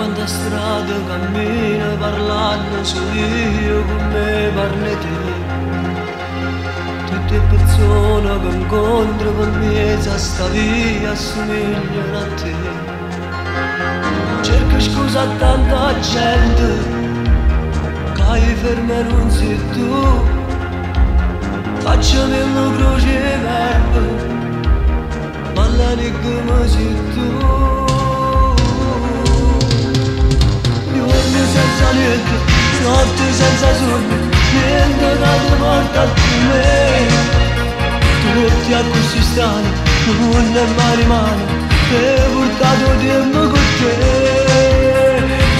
quanta strada cammina parlando su io con me parli te. Tutte persone che incontro per mezzo a sta via assomigliano a te. Cerco scusa a tanta gente che ferma non sei tu. Faccio nella croce verde parlare come sei tu niente, notte senza sogno, niente da ti porta a me. Tutti a così strani, non è mai rimane, e portato tempo con te.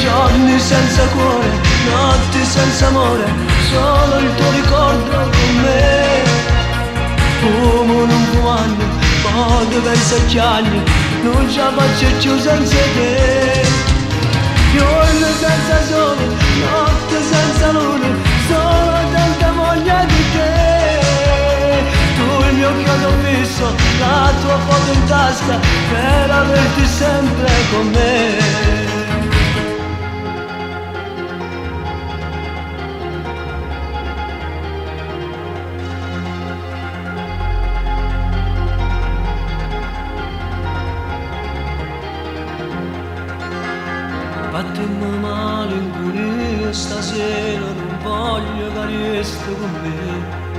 Giorni senza cuore, notti senza amore, solo il tuo ricordo con me. Fumo non fumando, quando penso agli anni, non ce la faccio più senza te. Tasca, per averti sempre con me. Fatemi male in cuore stasera non voglio che resti con me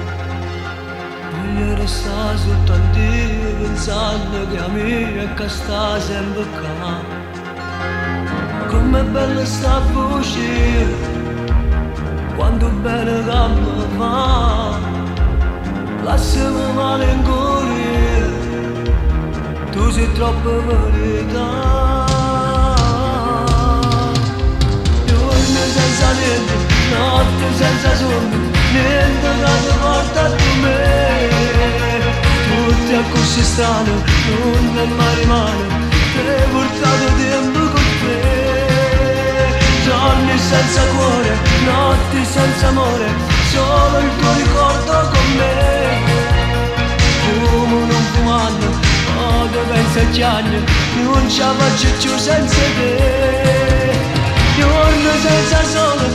Voglio restare soltanto io pensando che a me è che sta sempre qua. Com'è bella sta voce Quanto bene Lasciami male in cuore Tu sei troppo verità capisci strano, non è mai rimane, che portato dentro con te. Giorni senza cuore, notti senza amore, solo il tuo ricordo con me. Fumo non fumando, odio pensa a chiagno, non ci faccio più senza te. Giorno senza sole,